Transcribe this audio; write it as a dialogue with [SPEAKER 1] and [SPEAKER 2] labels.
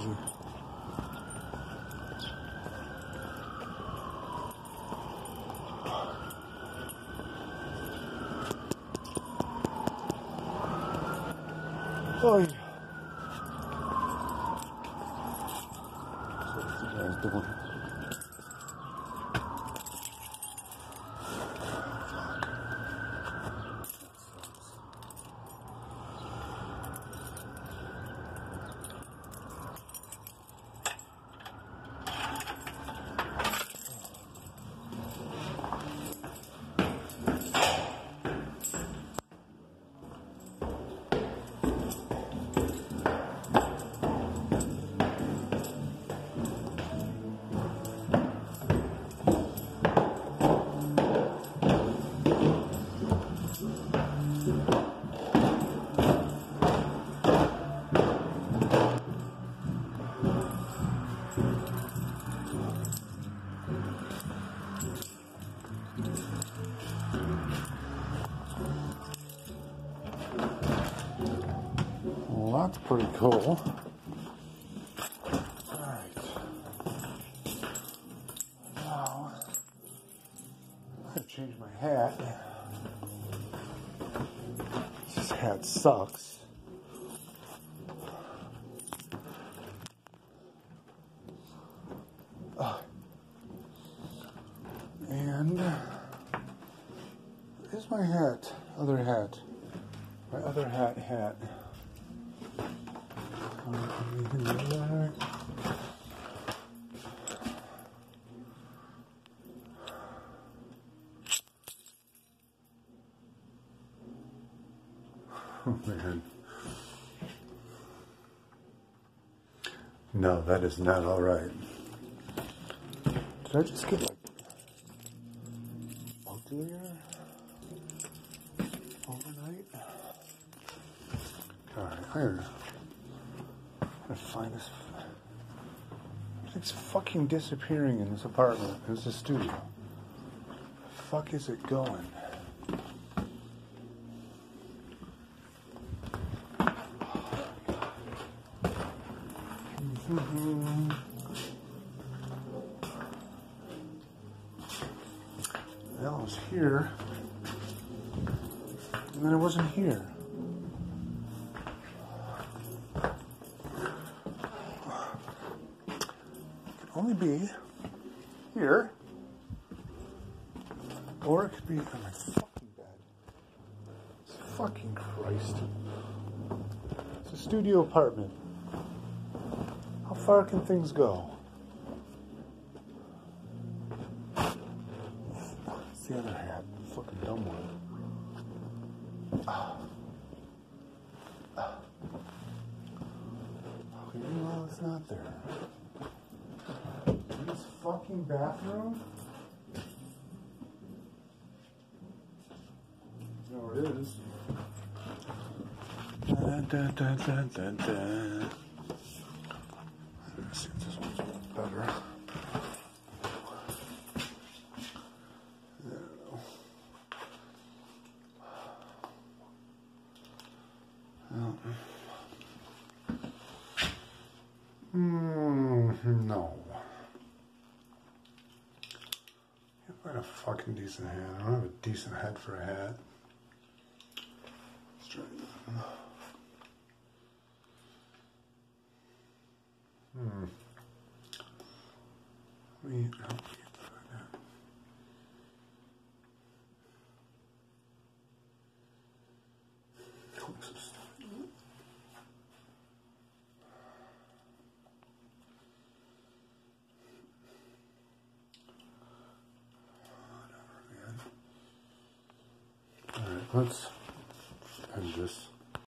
[SPEAKER 1] jeu. Oi. Sorry, guys, don't that's pretty cool. Alright. Now, I'm gonna change my hat. This hat sucks. And where's my hat? Other hat. My other hat hat. Oh man. No, that is not all right. Did I just get like uglier overnight? All right, I gotta find this. It's fucking disappearing in this apartment. It's a studio. The fuck is it going? That was here, and then it wasn't here. Only be here, or it could be on my fucking bed. Fucking Christ. It's a studio apartment. How far can things go? It's the other hat. Fucking dumb one. Okay, well, it's not there. In fucking bathroom? There it is. Dun, dun, dun, dun, dun, dun. Let's see if this one's better. There we go. Mm, no. Can't find a fucking decent hat. I don't have a decent head for a hat. Let's try that. Hmm. Let me, oh, Click some stuff. Whatever, man. All right, let's end this.